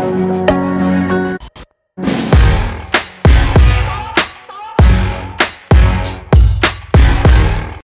Bye.